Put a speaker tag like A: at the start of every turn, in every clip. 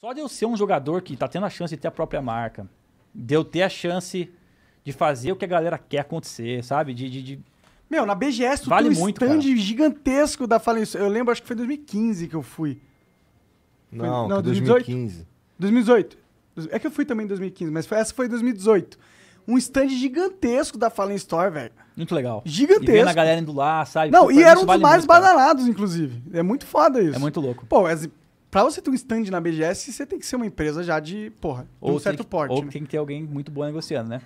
A: Só de eu ser um jogador que tá tendo a chance de ter a própria marca, de eu ter a chance de fazer o que a galera quer acontecer, sabe? De, de, de...
B: Meu, na BGS tu
A: Vale
B: tem um
A: muito,
B: stand
A: cara.
B: gigantesco da Fallen Eu lembro, acho que foi 2015 que eu fui.
C: Não,
B: não,
C: foi
B: 2018?
C: 2015.
B: 2018. É que eu fui também em 2015, mas foi- essa foi 2018. Um stand gigantesco da Fallen Store, velho.
A: Muito legal.
B: Gigantesco.
A: E vendo a galera indo lá, sabe?
B: Não,
A: Pô,
B: e era um dos
A: vale
B: mais
A: muito, cara.
B: badalados, inclusive. É muito foda isso.
A: É muito louco.
B: Pô, mas pra você ter um stand na BGS, você tem que ser uma empresa já de, porra, de um certo
A: que,
B: porte.
A: ou
B: né?
A: tem que ter alguém muito bom negociando, né?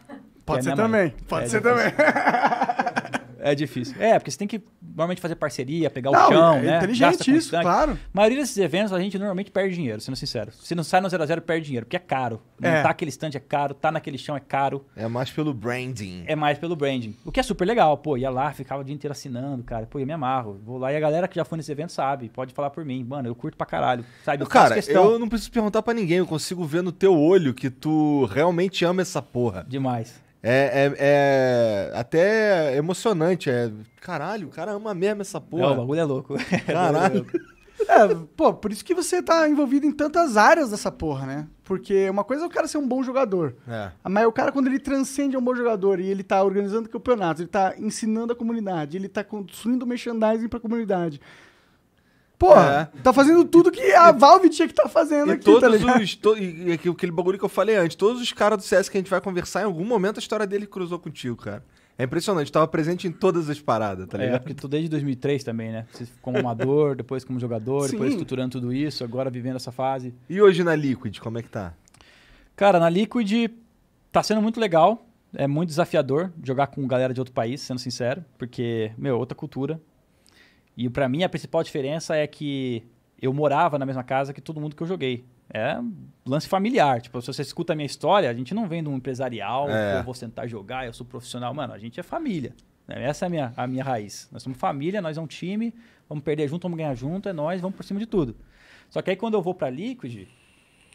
B: Pode
A: Que é
B: ser
A: mãe.
B: também. Pode
A: É
B: ser também.
A: É difícil. É, porque você tem que normalmente fazer parceria, pegar o
B: Não,
A: chão,
B: é
A: né?
B: inteligente isso,
A: stand.
B: claro.
A: A maioria desses eventos a gente normalmente perde dinheiro, sendo sincero. Se não sai no 0x0, perde dinheiro, porque é caro.
B: É.
A: Montar aquele stand é caro, tá naquele chão é caro.
C: É mais pelo branding.
A: É mais pelo branding. O que é super legal. Pô, ia lá, ficava o dia inteiro assinando, cara. Pô, eu me amarro. Vou lá e a galera que já foi nesse evento sabe. Pode falar por mim. Mano, eu curto pra caralho. Sabe? Eu faço
C: Cara,
A: questão.
C: eu não preciso perguntar pra ninguém, eu consigo ver no teu olho que tu realmente ama essa porra.
A: Demais.
C: É, é, é até emocionante. É, caralho, o cara ama mesmo essa
A: É, o
C: porra.
A: bagulho é louco.
C: Caralho.
B: É, pô, por isso que você tá envolvido em tantas áreas dessa porra, né? Porque uma coisa é o cara ser um bom jogador.
C: É.
B: Mas o cara, quando ele transcende a um bom jogador e ele tá organizando campeonatos, ele tá ensinando a comunidade, ele tá construindo merchandising pra comunidade. Porra, tá fazendo tudo que a Valve tinha que tá fazendo
C: E
B: aqui, tá
C: todos
B: ligado?
C: os. to- e, e aquele aquele bagulho que eu falei antes, todos os caras do CS que a gente vai conversar, em algum momento a história dele cruzou contigo, cara. É impressionante, tava presente em todas as paradas, tá
A: É,
C: ligado?
A: porque tu desde 2003 também, né? Você como amador, depois como jogador,
B: Sim.
A: depois estruturando tudo isso, agora vivendo essa fase.
C: E hoje na Liquid, como é que tá?
A: Cara, na Liquid tá sendo muito legal. É muito desafiador jogar com galera de outro país, sendo sincero, porque, meu, outra cultura. E pra mim a principal diferença é que eu morava na mesma casa que todo mundo que eu joguei. É lance familiar. Tipo, se você escuta a minha história, a gente não vem de um empresarial,
C: É.
A: eu vou sentar jogar, eu sou profissional. Mano, a gente é família. né? Essa é a minha, a minha raiz. Nós somos família, nós é um time, vamos perder junto, vamos ganhar junto, é nós, vamos por cima de tudo. Só que aí quando eu vou pra Liquid,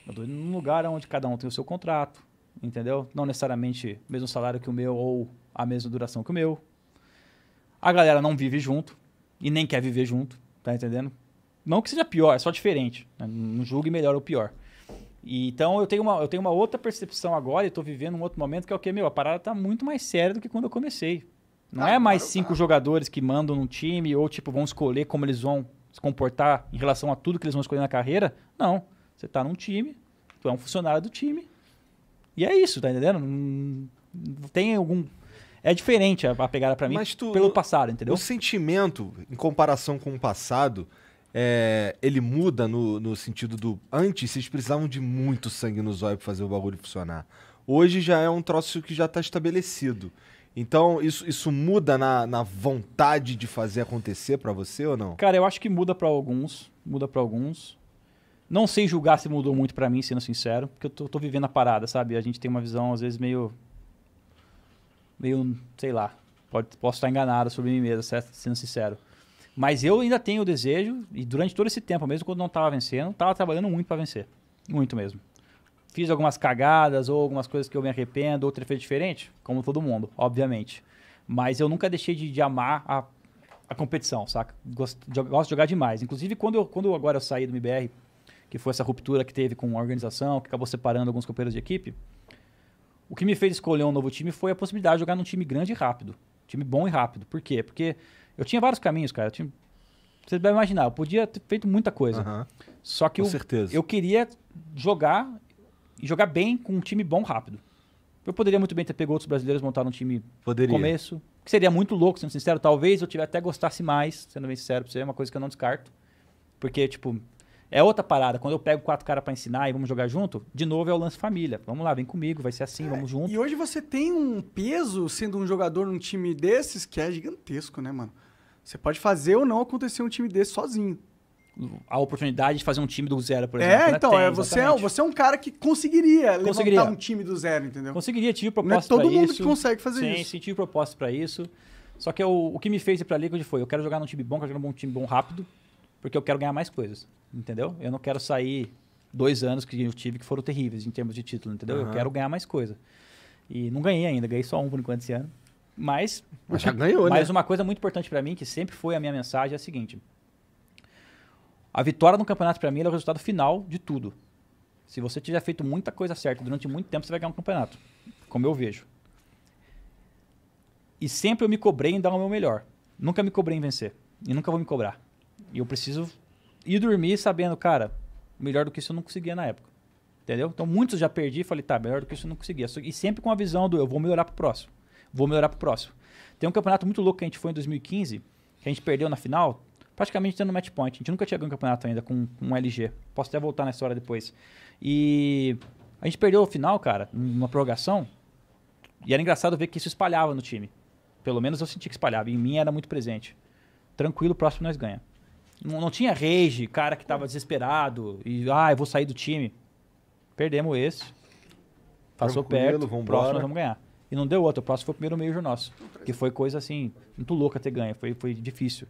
A: eu tô indo num lugar onde cada um tem o seu contrato, entendeu? Não necessariamente o mesmo salário que o meu ou a mesma duração que o meu. A galera não vive junto e nem quer viver junto, tá entendendo? Não que seja pior, é só diferente. né? Não julgue melhor ou pior. E, então eu tenho, uma, eu tenho uma outra percepção agora e tô vivendo um outro momento que é o que, meu, a parada tá muito mais séria do que quando eu comecei. Não
B: Ah,
A: é mais
B: claro,
A: cinco jogadores que mandam num time ou, tipo, vão escolher como eles vão se comportar em relação a tudo que eles vão escolher na carreira. Não. Você tá num time, tu é um funcionário do time. E é isso, tá entendendo? Não tem algum. É diferente a, a pegada pra mim
C: Mas tu-
A: pelo passado, entendeu?
C: O sentimento, em comparação com o passado, é, ele muda no, no sentido do. Antes, vocês precisavam de muito sangue no zóio pra fazer o bagulho funcionar. Hoje já é um troço que já tá estabelecido. Então, isso, isso muda na, na vontade de fazer acontecer pra você ou não?
A: Cara, eu acho que muda pra alguns. Muda pra alguns. Não sei julgar se mudou muito pra mim, sendo sincero, porque eu tô, tô vivendo a parada, sabe? A gente tem uma visão, às vezes, meio. Meio. sei lá. Pode, posso estar enganado sobre mim mesmo, sendo sincero. Mas eu ainda tenho o desejo, e durante todo esse tempo, mesmo quando não tava vencendo, tava trabalhando muito pra vencer. Muito mesmo. Fiz algumas cagadas ou algumas coisas que eu me arrependo, ou ter diferente, como todo mundo, obviamente. Mas eu nunca deixei de, de amar a, a competição, saca? Gosto, de- gosto de jogar demais. Inclusive, quando, eu, quando agora eu saí do MBR, que foi essa ruptura que teve com a organização, que acabou separando alguns companheiros de equipe, o que me fez escolher um novo time foi a possibilidade de jogar num time grande e rápido. Time bom e rápido. Por quê? Porque eu tinha vários caminhos, cara. Tinha- Você deve imaginar, eu podia ter feito muita coisa.
C: Aham,
A: Só que
C: com
A: eu,
C: certeza.
A: eu queria jogar e jogar bem com um time bom rápido. Eu poderia muito bem ter pego outros brasileiros montar um time no
C: Poderia.
A: começo, que seria muito louco, sendo sincero. Talvez eu tivesse até gostasse mais, sendo bem sincero pra você, é uma coisa que eu não descarto. Porque, tipo, é outra parada. Quando eu pego quatro caras pra ensinar e vamos jogar junto, de novo é o lance família. Vamos lá, vem comigo, vai ser assim, vamos junto.
B: E hoje você tem um peso sendo um jogador num time desses que é gigantesco, né, mano? Você pode fazer ou não acontecer um time desse sozinho.
A: A oportunidade de fazer um time do zero, por exemplo.
B: é,
A: né?
B: então,
A: Tem,
B: é, você, é, você é um cara que conseguiria,
A: Conseguiria.
B: levantar um time do zero, entendeu?
A: Conseguiria, tive
B: Não é
A: proposta
B: todo mundo
A: isso.
B: que consegue fazer
A: Sim,
B: isso.
A: sim, tive proposta pra isso. Só que eu- o que me fez ir pra Liquid foi, eu quero jogar num time bom, quero jogar num time bom rápido, porque eu quero ganhar mais coisas, entendeu? Eu não quero sair dois anos que eu tive que foram terríveis em termos de título, entendeu? Eu
C: Aham.
A: quero ganhar mais coisa. E não ganhei ainda, ganhei só um por enquanto esse ano. Mas,
C: Mas já ganhou,
A: mas
C: né?
A: uma coisa muito importante pra mim, que sempre foi a minha mensagem, é a seguinte. A vitória no campeonato pra mim é o resultado final de tudo. Se você tiver feito muita coisa certa durante muito tempo, você vai ganhar um campeonato. Como eu vejo. E sempre eu me cobrei em dar o meu melhor. Nunca me cobrei em vencer. E nunca vou me cobrar. E eu preciso ir dormir sabendo, cara, melhor do que isso eu não conseguia na época. Entendeu? Então muitos já perdi e falei, tá, melhor do que isso eu não conseguia. E sempre com a visão do eu vou melhorar pro próximo. Vou melhorar pro próximo. Tem um campeonato muito louco que a gente foi em 2015, que a gente perdeu na final, praticamente tendo match point. A gente nunca tinha ganho um campeonato ainda com, com um LG. Posso até voltar na história depois. E a gente perdeu o final, cara, numa prorrogação. E era engraçado ver que isso espalhava no time. Pelo menos eu senti que espalhava. E em mim era muito presente. Tranquilo, próximo nós ganha. Não, não tinha rage, cara que tava desesperado e, ah, eu vou sair do time. Perdemos esse. Passou
C: Tranquilo,
A: perto.
C: vambora.
A: Próximo nós vamos ganhar. E não deu outro. O próximo foi o primeiro major nosso. Que foi coisa assim, muito louca ter ganho. Foi, foi difícil.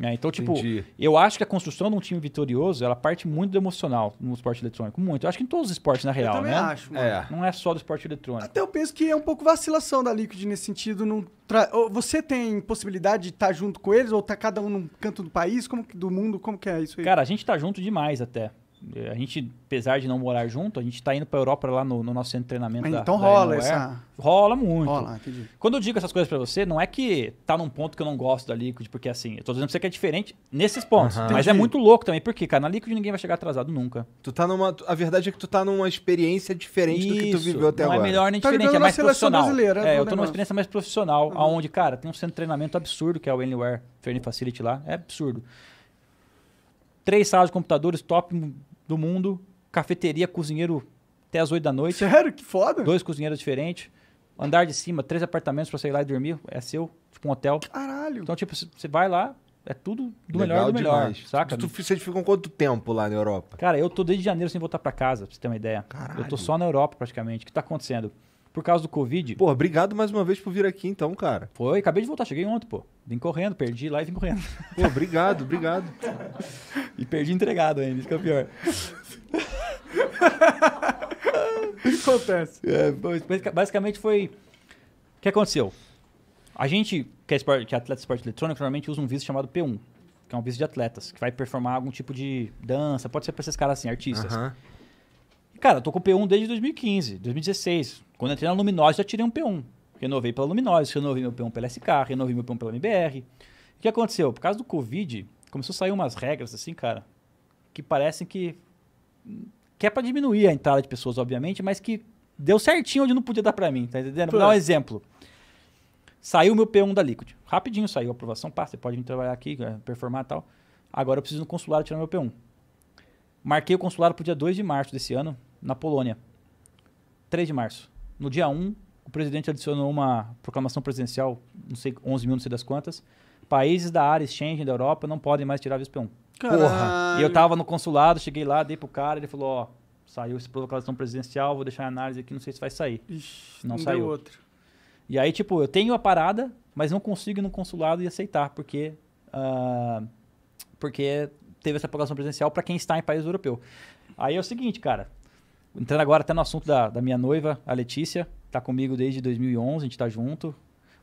A: É, então, tipo,
C: Entendi.
A: eu acho que a construção de um time vitorioso, ela parte muito do emocional no esporte eletrônico. Muito. Eu acho que em todos os esportes, na
B: eu
A: real,
B: também
A: né?
B: acho, mano.
C: É.
A: Não é só do esporte eletrônico.
B: Até eu penso que é um pouco vacilação da Liquid nesse sentido. Não tra- Você tem possibilidade de estar junto com eles ou tá cada um num canto do país, como que- do mundo? Como que é isso aí?
A: Cara, a gente tá junto demais até. A gente, apesar de não morar junto, a gente tá indo pra Europa lá no, no nosso centro de treinamento
B: Mas
A: da
B: então
A: da
B: rola essa.
A: Rola muito.
B: Rola, entendi.
A: Quando eu digo essas coisas pra você, não é que tá num ponto que eu não gosto da Liquid, porque assim, eu tô dizendo pra você que é diferente nesses pontos.
C: Aham.
A: Mas é muito louco também, porque, cara, na Liquid ninguém vai chegar atrasado nunca.
C: Tu tá numa. A verdade é que tu tá numa experiência diferente do que tu
A: Isso,
C: viveu até
A: não
C: agora.
A: é melhor nem
B: Tá
A: diferente, é mais
B: seleção
A: profissional.
B: brasileira,
A: é,
B: do
A: eu tô numa experiência mais profissional, aonde, cara, tem um centro de treinamento absurdo, que é o Anywhere Training Facility lá, é absurdo. Três salas de computadores top do mundo, cafeteria, cozinheiro até as 8 da noite,
B: Sério? Que foda.
A: dois cozinheiros diferentes, andar de cima, três apartamentos pra sair lá e dormir, é seu, tipo um hotel.
B: Caralho.
A: Então, tipo, você vai lá, é tudo do
C: Legal
A: melhor do melhor,
C: demais.
A: saca?
C: Tu, tu, vocês ficam quanto tempo lá na Europa?
A: Cara, eu tô desde janeiro sem voltar pra casa, pra você ter uma ideia.
C: Caralho.
A: Eu tô só na Europa praticamente. O que tá acontecendo? Por causa do Covid,
C: Pô, obrigado mais uma vez por vir aqui então, cara.
A: foi, acabei de voltar, cheguei ontem, pô. Vim correndo, perdi lá e vim correndo.
C: Pô, obrigado, obrigado.
A: E perdi entregado ainda, isso que é o pior.
B: O que acontece?
A: É, basicamente foi. O que aconteceu? A gente, que é, esporte, que é atleta de esporte eletrônico, normalmente usa um visto chamado P1, que é um visto de atletas, que vai performar algum tipo de dança, pode ser pra esses caras assim, artistas. E, Cara, eu tô com o P1 desde 2015, 2016. Quando eu entrei na Luminose, já tirei um P1. Renovei pela Luminose, renovei meu P1 pela SK, renovei meu P1 pela MBR. O que aconteceu? Por causa do Covid, começou a sair umas regras assim, cara, que parecem que. que é pra diminuir a entrada de pessoas, obviamente, mas que deu certinho onde não podia dar pra mim, tá entendendo? Vou dar um exemplo. Saiu o meu P1 da Liquid. Rapidinho saiu a aprovação, pá, você pode vir trabalhar aqui, eh, performar e tal. Agora eu preciso no consulado tirar meu P1. Marquei o consulado pro dia 2 de março desse ano, na Polônia. 3 de março. No dia 1, o presidente adicionou uma proclamação presidencial, não sei, 11 mil, não sei das quantas. Países da área exchange da Europa não podem mais tirar visto P1.
B: Caralho.
A: E eu tava no consulado, cheguei lá, dei pro cara, ele falou, ó, saiu essa proclamação presidencial, vou deixar em análise aqui, não sei se vai sair.
B: Ixi,
A: Não
B: deu
A: saiu.
B: outro.
A: E aí, tipo, eu tenho a parada, mas não consigo ir no consulado e aceitar, porque, ah, porque teve essa proclamação presidencial para quem está em país europeu. Aí é o seguinte, cara, entrando agora até no assunto da, da minha noiva, a Letícia, tá comigo desde 2011, a gente tá junto,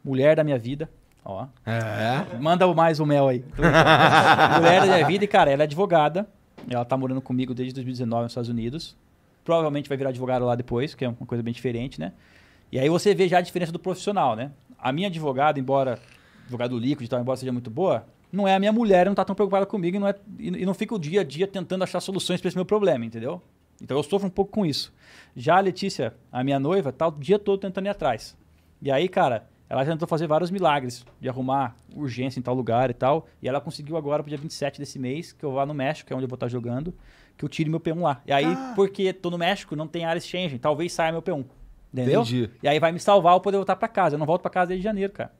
A: mulher da minha vida, ó,
C: É.
A: Manda mais o mel aí. Mulher da minha vida e, cara, ela é advogada. Ela tá morando comigo desde 2019 nos Estados Unidos. Provavelmente vai virar advogada lá depois, que é uma coisa bem diferente, né? E aí você vê já a diferença do profissional, né? A minha advogada, embora advogado líquido e tal, embora seja muito boa, não é a minha mulher, não tá tão preocupada comigo e não, é, e não fica o dia a dia tentando achar soluções para esse meu problema, entendeu? Então eu sofro um pouco com isso. Já a Letícia, a minha noiva, tá o dia todo tentando ir atrás. E aí, cara, ela já tentou fazer vários milagres de arrumar urgência em tal lugar e tal. E ela conseguiu agora pro dia 27 desse mês, que eu vá no México, que é onde eu vou estar jogando, que eu tire meu P1 lá. E aí,
B: Ah.
A: porque tô no México, não tem área exchange, talvez saia meu P1. Entendeu?
C: Entendi.
A: E aí vai me salvar eu poder voltar pra casa. Eu não volto pra casa desde janeiro, cara.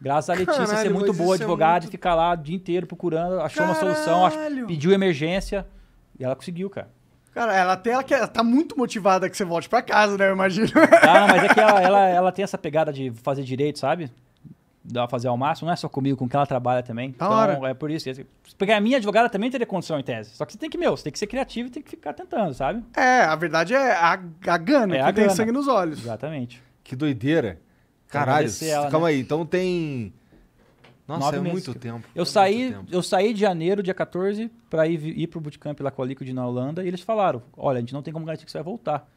A: Graças a Letícia ser
C: Caralho,
A: muito
C: mas
A: boa
C: é
A: advogada
C: muito-
A: e ficar lá o dia inteiro procurando, achou uma solução,
B: Caralho.
A: pediu emergência e ela conseguiu, cara.
B: Cara, ela até ela, quer- ela tá muito motivada que você volte pra casa, né? Eu imagino.
A: Ah, mas é que ela, ela, ela tem essa pegada de fazer direito, sabe? Dá fazer ao máximo, não é só comigo, com quem ela trabalha também.
B: Da
A: então,
B: hora.
A: é por isso. Porque a minha advogada também teria condição em tese. Só que você tem que, meu, você tem que ser criativo e tem que ficar tentando, sabe?
B: É, a verdade é a, a Gana,
A: É
B: que
A: a
B: tem
A: Gana.
B: sangue nos olhos.
A: Exatamente.
C: Que doideira. Caralho,
A: ela,
C: calma
A: né?
C: aí. Então tem. Nossa, é
A: meses.
C: muito tempo.
A: Eu
C: é
A: saí,
C: tempo.
A: eu saí de janeiro, dia 14, pra ir, ir pro bootcamp lá com a Liquid na Holanda, e eles falaram, olha, a gente não tem como garantir que você vai voltar.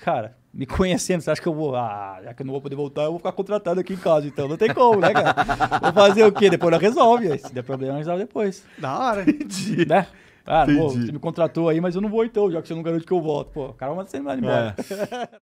A: Cara, me conhecendo, você acha que eu vou... Ah, já que eu não vou poder voltar, eu vou ficar contratado aqui em casa, então não tem como, né, cara? Vou fazer o quê? Depois nós resolve. aí Se der problema, resolve depois.
B: Da hora.
A: Né? Ah,
C: Entendi.
A: você me contratou aí, mas eu não vou então, já que você não garante que eu volto. Pô, o cara vai mandar você embora.
C: É.